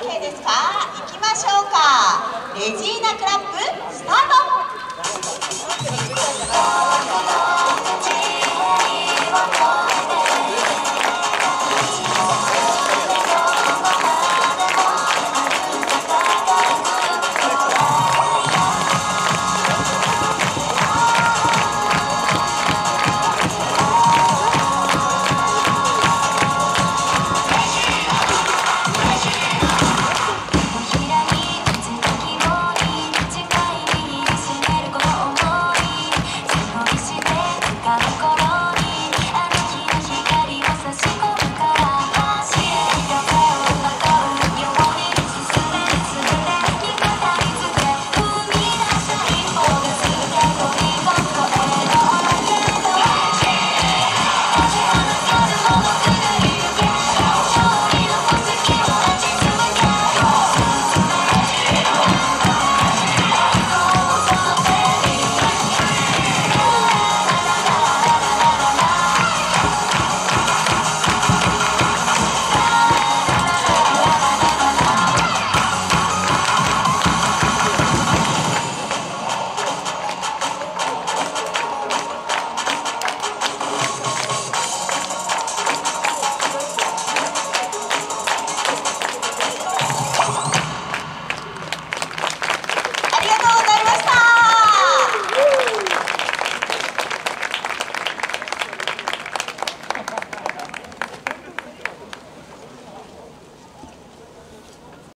OK ですか？行きましょうか。